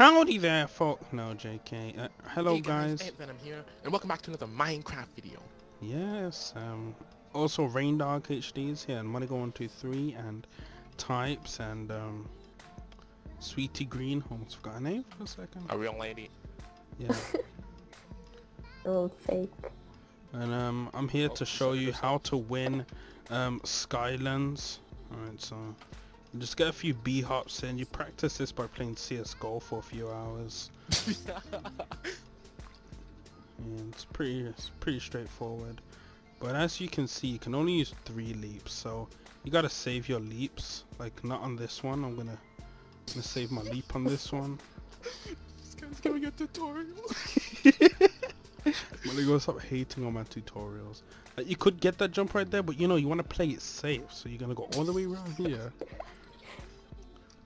Howdy there, folk. No, JK. Uh, hello, hey guys. guys. Ant Venom here, and welcome back to another Minecraft video. Yes. Um. Also, RainDargHD is here, and Money123, and Types, and um. Sweetie Green. Almost forgot her name for a second. A real lady. Yeah. A little fake. and um, I'm here Oh, to show you how to win um Skylands. Alright, so you just get a few B hops in. You practice this by playing CS:GO for a few hours. And it's pretty it's pretty straightforward. But as you can see, you can only use three leaps, so you gotta save your leaps. Like not on this one. I'm gonna, gonna save my leap on this one. this guy's giving a tutorial. I'm gonna go stop hating on my tutorials. Like, you could get that jump right there, but you know you want to play it safe, so you're gonna go all the way around here.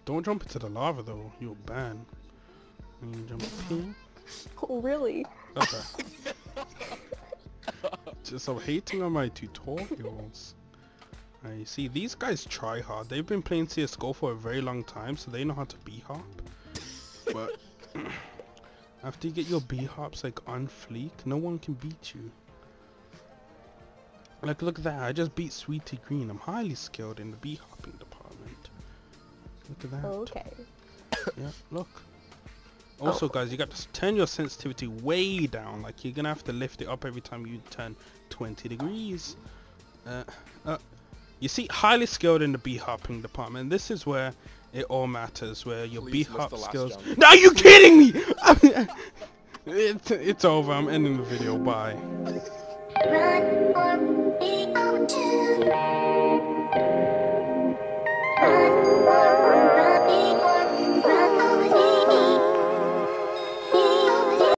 Don't jump into the lava though, you'll ban. And you jump here. Oh, really? Okay. Just I'm hating on my tutorials. You see, these guys try hard. They've been playing CSGO for a very long time, so they know how to B-hop. But after you get your B-hops like on fleek, no one can beat you. Like, look at that. I just beat Sweetie Green. I'm highly skilled in the B-hopping department. Look at that. Oh, okay. Yeah, look. Also, guys, you got to turn your sensitivity way down. Like, you're gonna have to lift it up every time you turn 20 degrees. Uh, uh, you see, highly skilled in the bee-hopping department. This is where it all matters, where your Please miss b-hop the last skills... jump. No, are you kidding me? it's, it's over. I'm ending the video. Bye. Run